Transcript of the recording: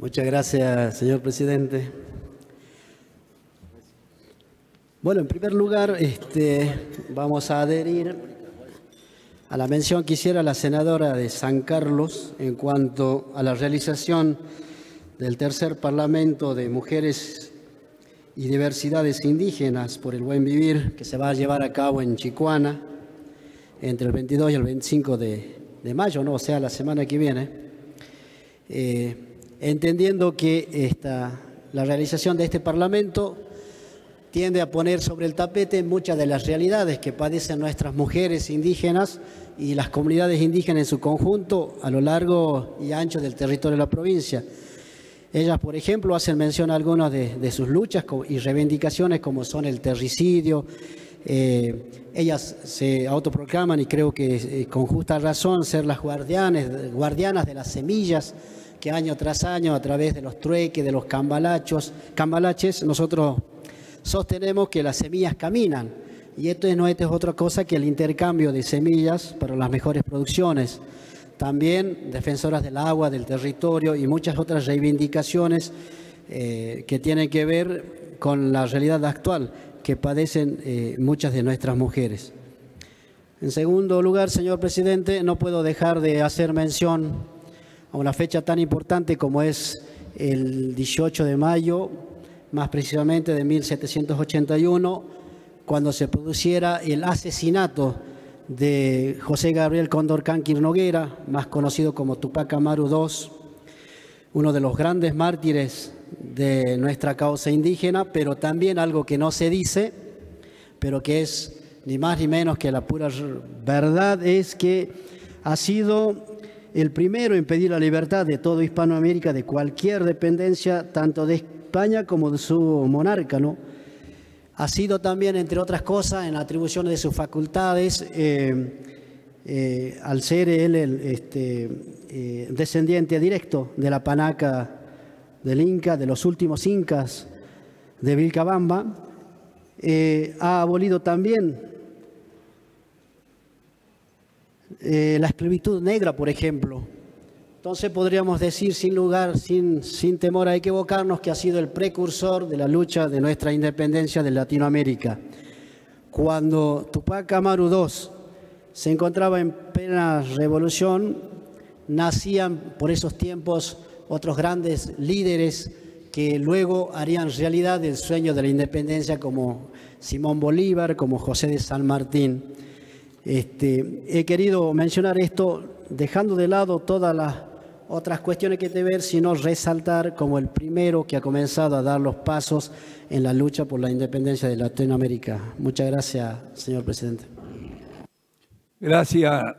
Muchas gracias, señor presidente. Bueno, en primer lugar, este, vamos a adherir a la mención que hiciera la senadora de San Carlos en cuanto a la realización del tercer Parlamento de Mujeres y Diversidades Indígenas por el Buen Vivir, que se va a llevar a cabo en Chicuana entre el 22 y el 25 de, de mayo, ¿no? o sea, la semana que viene. Eh, entendiendo que la realización de este Parlamento tiende a poner sobre el tapete muchas de las realidades que padecen nuestras mujeres indígenas y las comunidades indígenas en su conjunto a lo largo y ancho del territorio de la provincia. Ellas, por ejemplo, hacen mención a algunas de, sus luchas y reivindicaciones como son el terricidio. Eh, ellas se autoproclaman y creo que eh, con justa razón ser las guardianes, guardianas de las semillas que año tras año a través de los trueques, de los cambalachos, cambalaches, nosotros sostenemos que las semillas caminan. Y esto no es otra cosa que el intercambio de semillas para las mejores producciones. También defensoras del agua, del territorio y muchas otras reivindicaciones eh, que tienen que ver con la realidad actual que padecen eh, muchas de nuestras mujeres. En segundo lugar, señor presidente, no puedo dejar de hacer mención a una fecha tan importante como es el 18 de mayo, más precisamente de 1781, cuando se produciera el asesinato de José Gabriel Condorcán Noguera, más conocido como Tupac Amaru II, uno de los grandes mártires de nuestra causa indígena, pero también algo que no se dice, pero que es ni más ni menos que la pura verdad, es que ha sido el primero en pedir la libertad de todo Hispanoamérica de cualquier dependencia, tanto de España como de su monarca, ¿no? Ha sido también, entre otras cosas, en atribuciones de sus facultades, eh, eh, al ser él el este, eh, descendiente directo de la panaca del Inca, de los últimos incas de Vilcabamba, ha abolido también Eh, la esclavitud negra, por ejemplo. Entonces podríamos decir sin lugar, sin, sin temor a equivocarnos, que ha sido el precursor de la lucha de nuestra independencia de Latinoamérica. Cuando Tupac Amaru II se encontraba en plena revolución, nacían por esos tiempos otros grandes líderes que luego harían realidad el sueño de la independencia como Simón Bolívar, como José de San Martín. Este, he querido mencionar esto dejando de lado todas las otras cuestiones que te ver, sino resaltar como el primero que ha comenzado a dar los pasos en la lucha por la independencia de Latinoamérica. Muchas gracias, señor presidente. Gracias.